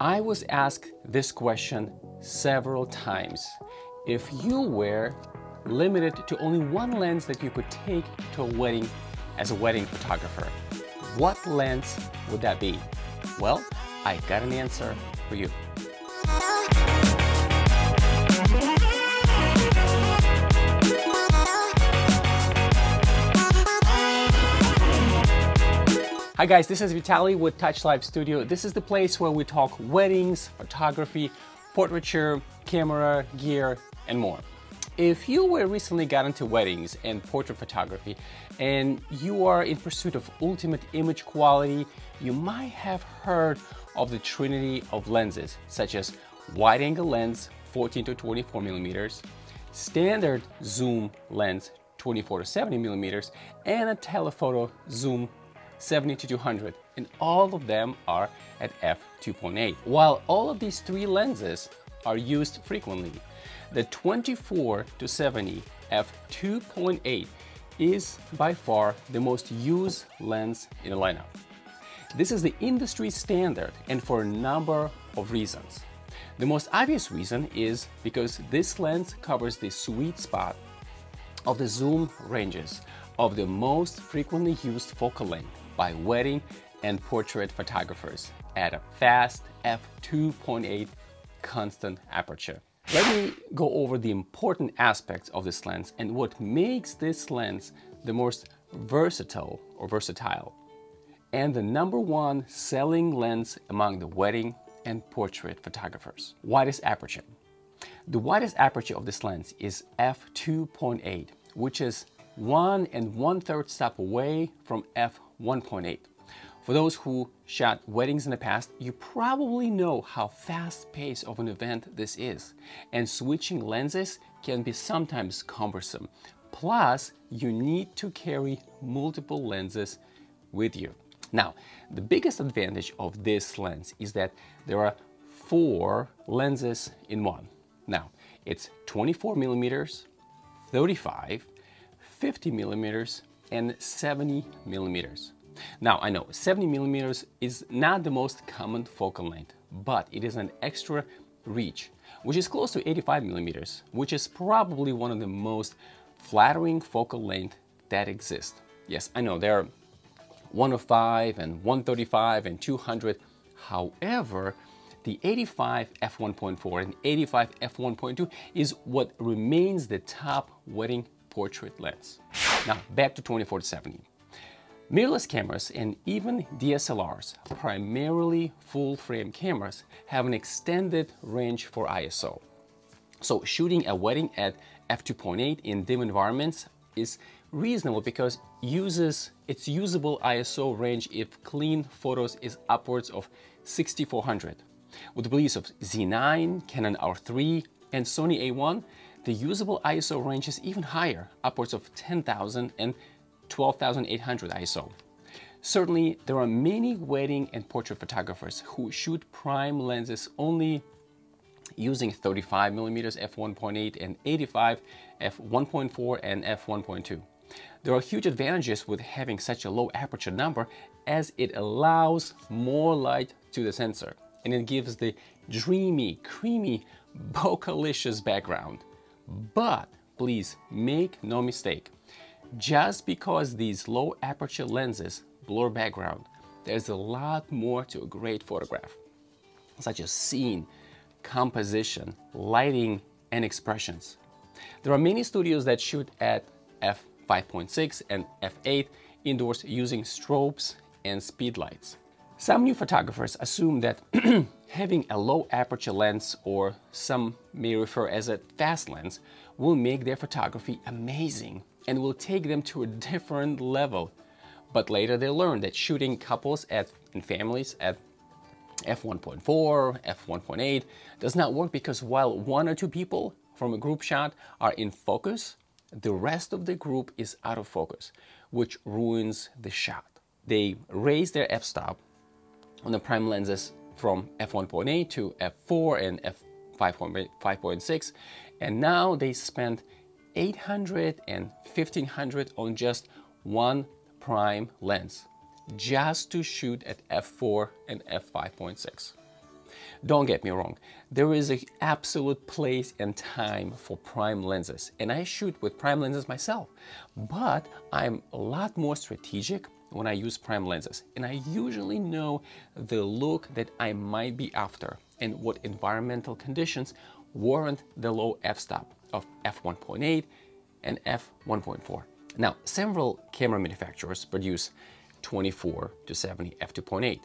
I was asked this question several times. If you were limited to only one lens that you could take to a wedding as a wedding photographer, what lens would that be? Well, I got an answer for you. Hi guys, this is Vitaly with Touch Life Studio. This is the place where we talk weddings, photography, portraiture, camera, gear, and more. If you were recently got into weddings and portrait photography and you are in pursuit of ultimate image quality, you might have heard of the trinity of lenses such as wide angle lens 14 to 24 millimeters, standard zoom lens 24 to 70 millimeters, and a telephoto zoom 70 to 200, and all of them are at f2.8. While all of these three lenses are used frequently, the 24 to 70 f2.8 is by far the most used lens in the lineup. This is the industry standard and for a number of reasons. The most obvious reason is because this lens covers the sweet spot of the zoom ranges of the most frequently used focal length by wedding and portrait photographers at a fast f2.8 constant aperture. Let me go over the important aspects of this lens and what makes this lens the most versatile or versatile and the number one selling lens among the wedding and portrait photographers. Widest aperture. The widest aperture of this lens is f2.8, which is one and one third stop away from f1.8. For those who shot weddings in the past, you probably know how fast pace of an event this is, and switching lenses can be sometimes cumbersome. Plus, you need to carry multiple lenses with you. Now, the biggest advantage of this lens is that there are four lenses in one. Now, it's 24 millimeters, 35, 50 millimeters and 70 millimeters. Now, I know 70 millimeters is not the most common focal length, but it is an extra reach, which is close to 85 millimeters, which is probably one of the most flattering focal length that exist. Yes, I know there are 105 and 135 and 200. However, the 85 f1.4 and 85 f1.2 is what remains the top wedding portrait lens. Now back to 24 to 70. Mirrorless cameras and even DSLRs, primarily full frame cameras, have an extended range for ISO. So shooting a wedding at f2.8 in dim environments is reasonable because uses its usable ISO range if clean photos is upwards of 6400. With the release of Z9, Canon R3, and Sony A1, the usable ISO range is even higher, upwards of 10,000 and 12,800 ISO. Certainly, there are many wedding and portrait photographers who shoot prime lenses only using 35mm f1.8 and 85 f1.4 and f1.2. There are huge advantages with having such a low aperture number as it allows more light to the sensor and it gives the dreamy, creamy, bokeh background. But please make no mistake, just because these low aperture lenses blur background, there's a lot more to a great photograph, such as scene, composition, lighting, and expressions. There are many studios that shoot at f5.6 and f8 indoors using strobes and speedlights. Some new photographers assume that having a low aperture lens, or some may refer as a fast lens, will make their photography amazing and will take them to a different level. But later they learn that shooting couples at, and families at f1.4, f1.8 does not work because while one or two people from a group shot are in focus, the rest of the group is out of focus, which ruins the shot. They raise their f-stop on the prime lenses from f1.8 to f4 and f5.6 and now they spend 800 and 1500 on just one prime lens just to shoot at f4 and f5.6. Don't get me wrong, there is an absolute place and time for prime lenses, and I shoot with prime lenses myself, but I'm a lot more strategic when I use prime lenses, and I usually know the look that I might be after and what environmental conditions warrant the low f-stop of f1.8 and f1.4. Now, several camera manufacturers produce 24 to 70 f2.8.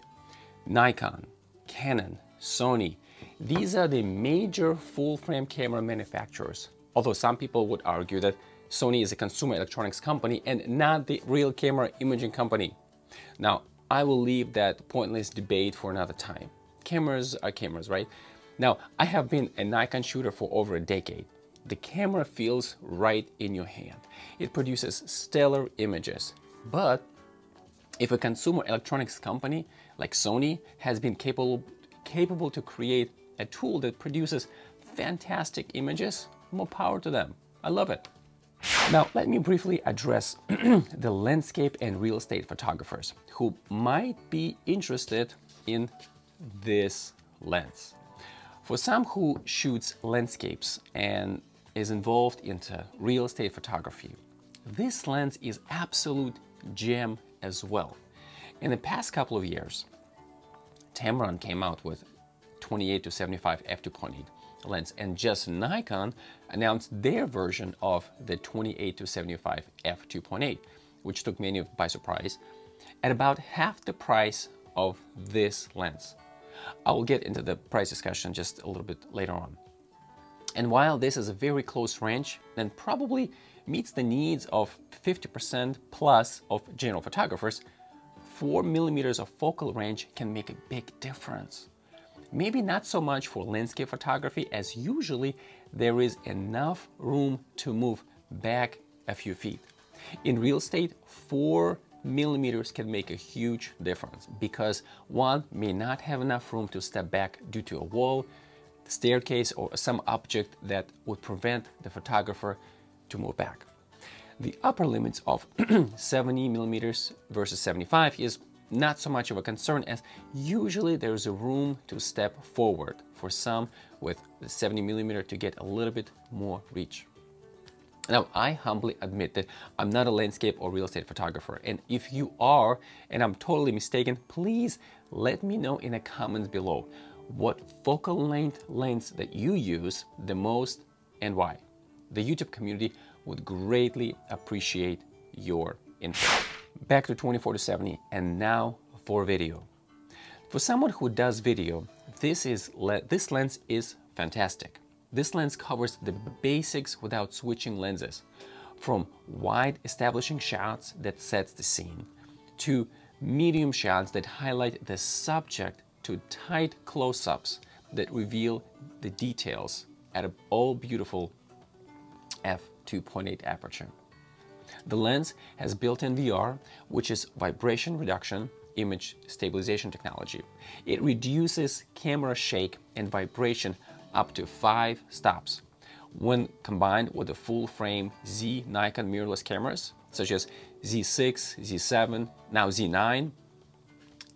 Nikon, Canon, Sony, these are the major full-frame camera manufacturers. Although some people would argue that Sony is a consumer electronics company and not the real camera imaging company. Now, I will leave that pointless debate for another time. Cameras are cameras, right? Now, I have been a Nikon shooter for over a decade. The camera feels right in your hand. It produces stellar images. But if a consumer electronics company like Sony has been capable capable to create a tool that produces fantastic images, more power to them. I love it. Now, let me briefly address the landscape and real estate photographers who might be interested in this lens. For some who shoots landscapes and is involved into real estate photography, this lens is absolute gem as well. In the past couple of years, Tamron came out with 28 to 75 f2.8 lens and just Nikon announced their version of the 28 to 75 f2.8 which took many by surprise at about half the price of this lens. I will get into the price discussion just a little bit later on. And while this is a very close range and probably meets the needs of 50% plus of general photographers, 4 millimeters of focal range can make a big difference. Maybe not so much for landscape photography as usually there is enough room to move back a few feet. In real estate, 4 millimeters can make a huge difference because one may not have enough room to step back due to a wall, staircase or some object that would prevent the photographer to move back. The upper limits of 70 millimeters versus 75 is not so much of a concern as usually there's a room to step forward for some with the 70 millimeter to get a little bit more reach. Now, I humbly admit that I'm not a landscape or real estate photographer, and if you are, and I'm totally mistaken, please let me know in the comments below what focal length lens that you use the most and why. The YouTube community would greatly appreciate your input. Back to 24 to 70 and now for video. For someone who does video, this, is this lens is fantastic. This lens covers the basics without switching lenses, from wide establishing shots that sets the scene, to medium shots that highlight the subject to tight close-ups that reveal the details at an all beautiful f2.8 aperture. The lens has built-in VR, which is vibration reduction image stabilization technology. It reduces camera shake and vibration up to five stops. When combined with the full-frame Z Nikon mirrorless cameras, such as Z6, Z7, now Z9,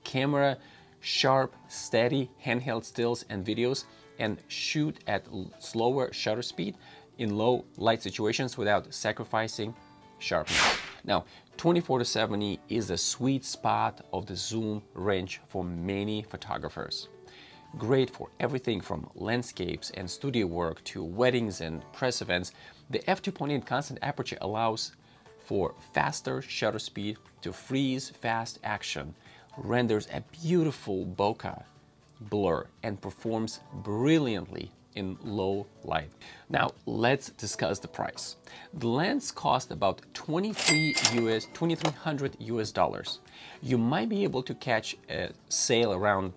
camera sharp, steady handheld stills and videos and shoot at slower shutter speed in low light situations without sacrificing sharpness. Now, 24 to 70 is the sweet spot of the zoom range for many photographers. Great for everything from landscapes and studio work to weddings and press events, the f2.8 constant aperture allows for faster shutter speed to freeze fast action, renders a beautiful bokeh blur, and performs brilliantly in low light. Now let's discuss the price. The lens cost about 23 US, 2300 US dollars. You might be able to catch a sale around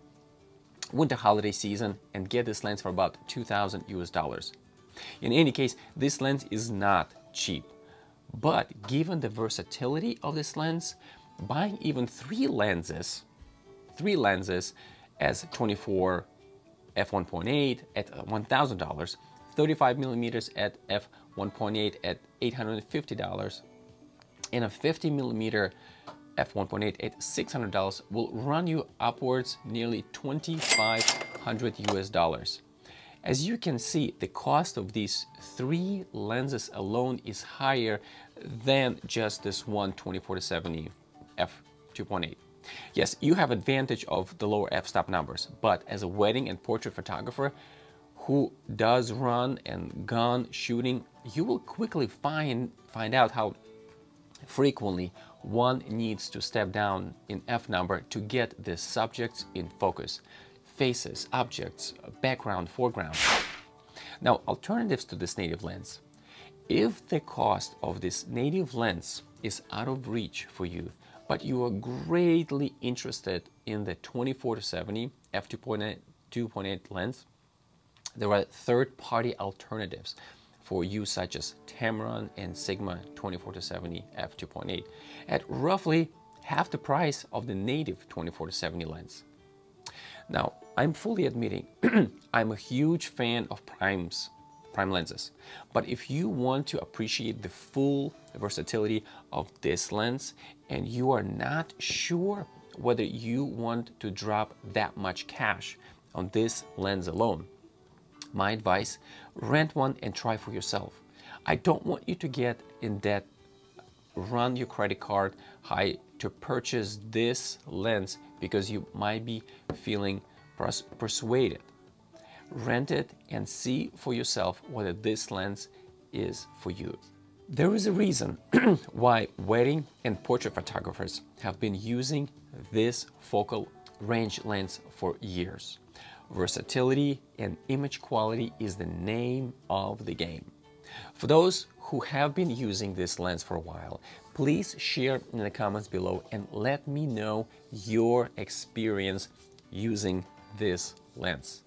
winter holiday season and get this lens for about 2000 US dollars. In any case, this lens is not cheap. But given the versatility of this lens, buying even three lenses, three lenses as 24 f1.8 at uh, $1,000, 35 millimeters at f1.8 at $850, and a 50 millimeter f1.8 at $600 will run you upwards nearly $2,500 500 US dollars. As you can see, the cost of these three lenses alone is higher than just this one 24-70 f2.8. Yes, you have advantage of the lower f-stop numbers, but as a wedding and portrait photographer who does run and gun shooting, you will quickly find, find out how frequently one needs to step down in f number to get the subjects in focus faces, objects, background, foreground. Now, alternatives to this native lens. If the cost of this native lens is out of reach for you, but you are greatly interested in the 24 to 70 f2.8 lens, there are third-party alternatives for you such as Tamron and Sigma 24 to 70 f2.8 at roughly half the price of the native 24 to 70 lens. Now, I'm fully admitting I'm a huge fan of primes, prime lenses. But if you want to appreciate the full versatility of this lens and you are not sure whether you want to drop that much cash on this lens alone, my advice, rent one and try for yourself. I don't want you to get in debt, run your credit card high to purchase this lens because you might be feeling pers persuaded. Rent it and see for yourself whether this lens is for you. There is a reason why wedding and portrait photographers have been using this focal range lens for years. Versatility and image quality is the name of the game. For those who have been using this lens for a while, please share in the comments below and let me know your experience using this lens.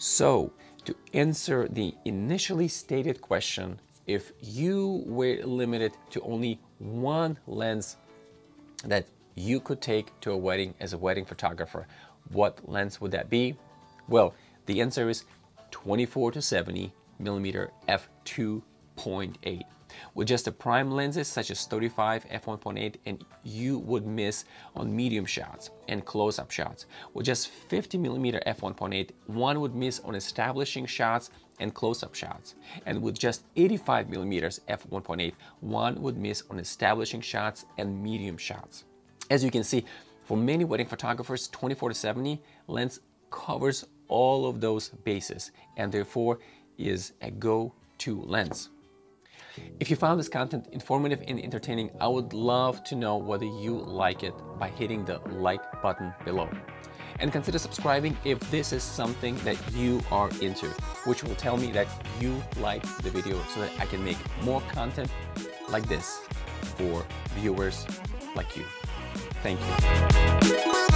So, to answer the initially stated question, if you were limited to only one lens that you could take to a wedding as a wedding photographer, what lens would that be? Well, the answer is 24 to 70 millimeter f2.8. With just the prime lenses such as 35 f1.8 and you would miss on medium shots and close-up shots. With just 50mm f1.8, one would miss on establishing shots and close-up shots. And with just 85mm f1.8, one would miss on establishing shots and medium shots. As you can see, for many wedding photographers, 24 to 70 lens covers all of those bases and therefore is a go-to lens. If you found this content informative and entertaining, I would love to know whether you like it by hitting the like button below. And consider subscribing if this is something that you are into, which will tell me that you like the video so that I can make more content like this for viewers like you. Thank you.